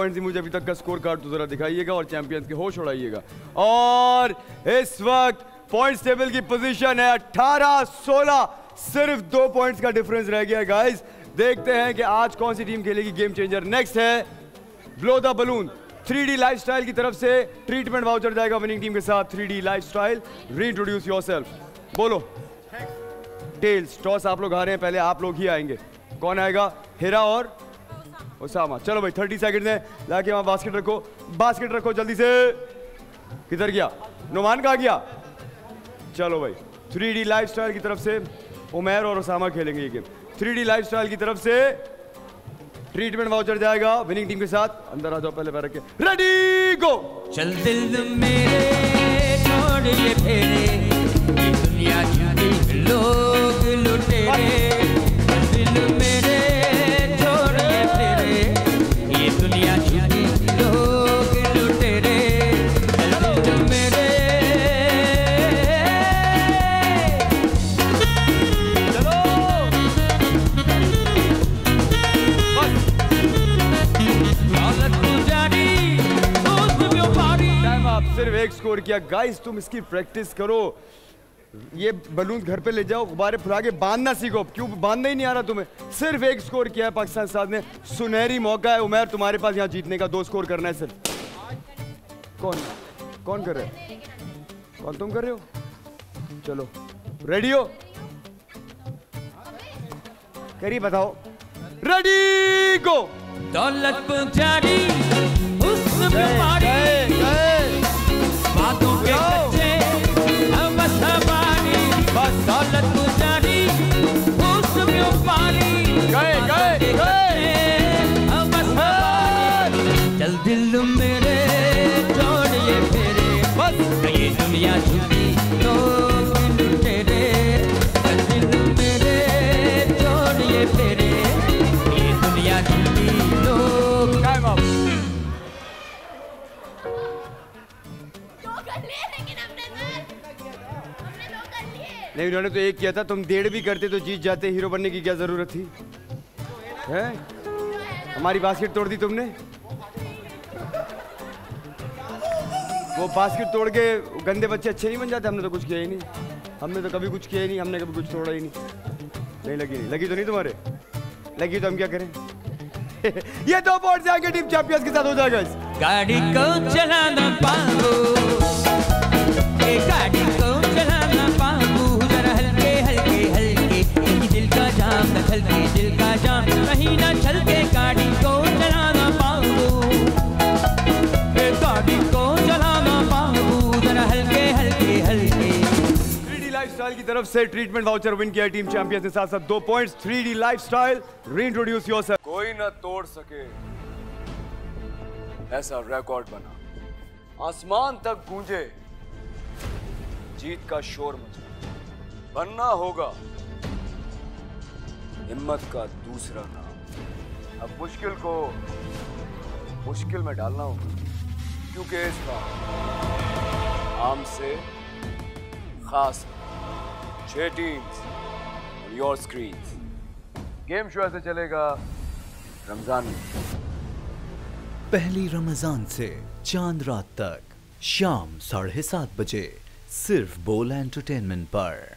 Points मुझे अभी तक का स्कोर कार्ड तो जरा दिखाइएगा और चैंपियंस के होश उड़ाइएगा। और इस वक्त पॉइंट्स टेबल की पोजीशन है 18 16 सिर्फ़ दो पॉइंट्स का डिफरेंस रह गया गाइस देखते हैं कि आज कौन सी टीम खेलेगी गेम चेंजर नेक्स्ट है blow the balloon 3D lifestyle की तरफ़ से ट्रीटमेंट वाउचर जाएगा विनिंग टीम के साथ। 3D लाइफस्टाइल रीइंट्रोड्यूस योरसेल्फ बोलो। टेल्स टॉस आप लोग आ रहे हैं, पहले आप लोग ही आएँगे। कौन आएगा? हेरा और उसामा चलो भाई, थर्टी सेकंड है। लाके वहाँ बास्केट रखो। बास्केट रखो जल्दी से। किधर गया? नुमान कहा गया? चलो भाई थ्री डी लाइफ की तरफ़ से उमेर और उसामा खेलेंगे ये गेम थ्री डी लाइफ की तरफ़ से ट्रीटमेंट वाउचर जाएगा विनिंग टीम के साथ। अंदर आ जाओ, पहले पैर रख के रेडी गो चल दिल मेरे, छोड़ ये फेरे। दुनिया लोग लुटेरे। एक स्कोर किया। गाइस तुम इसकी प्रैक्टिस करो। ये बलून घर पे ले जाओ गुब्बारे फुला के बांधना सीखो। क्यों? बांधना ही नहीं आ रहा तुम्हें। सिर्फ़ एक स्कोर किया है पाकिस्तान साथ ने। सुनहरी मौका है उमेर तुम्हारे पास यहाँ जीतने का। दो स्कोर करना है सिर्फ़। कौन? कौन कर रहे हो? कौन तुम कर रहे हो? चलो। रेडी हो? करी बताओ। रेडी गो दौलत पुजारी हुस्न बस ये दुनिया झूठी दिल मेरे ये दुनिया झूठी लोग टाइम अप नहीं उन्होंने तो एक किया था तुम डेढ़ भी करते तो जीत जाते हीरो बनने की क्या ज़रूरत थी? है? हमारी बास्केट तोड़ दी तुमने? वो बास्केट तोड़ के गंदे बच्चे अच्छे नहीं बन जाते, हमने तो कुछ किया ही नहीं। हमने तो कभी कुछ किया ही नहीं, हमने कभी कुछ तोड़ा ही नहीं। नहीं, लगी नहीं। लगी तो नहीं तुम्हारे? लगी तो हम क्या करें? ये दो पॉइंट आगे टीम चैंपियंस के साथ हो जाएगा गाड़ी को चलाना ये गाड़ी को चलाना पाऊँ जरा हल्के हल्के हल्के। दिल का जाम न छलके दिल का लाइफस्टाइल की तरफ़ से ट्रीटमेंट वाउचर विन किया टीम चैंपियंस के साथ साथ दो points 3D lifestyle reintroduce yourself कोई न तोड़ सके ऐसा रिकॉर्ड बना। आसमान तक गूंजे, जीत का शोर मचा। बनना होगा, हिम्मत का दूसरा नाम। अब मुश्किल को मुश्किल में डालना होगा, क्योंकि इस बार आम से खास छह teams your screen game show ऐसे चलेगा रमज़ान में। पहली रमज़ान से चाँद रात तक, शाम साढ़े सात बजे, सिर्फ़ बोल एंटरटेनमेंट पर।